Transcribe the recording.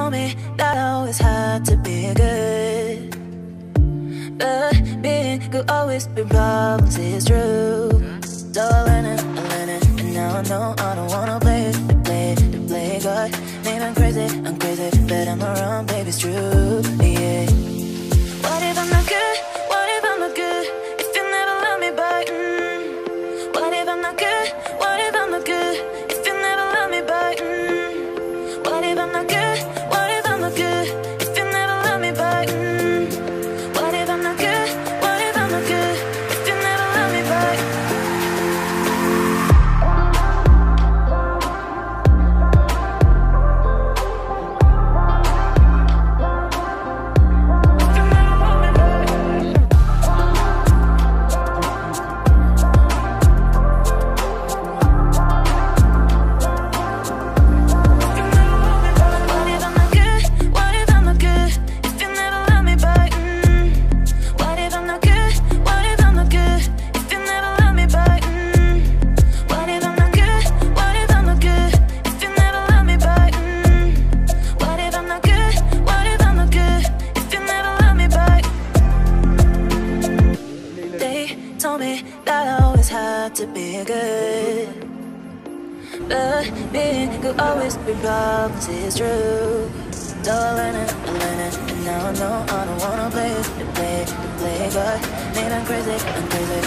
me that I always had to be good. But being good always been problems, it's true. So I learned it, I learned it, and now I know I don't wanna play it, play it, play God. Maybe I'm crazy, I'm crazy, but I'm around, baby, it's true, yeah. Told me that I always had to be good. But being good always be problems, it's true. So I learned it, I learned it, and now I know I don't wanna play play play God. Maybe I'm crazy, I'm crazy,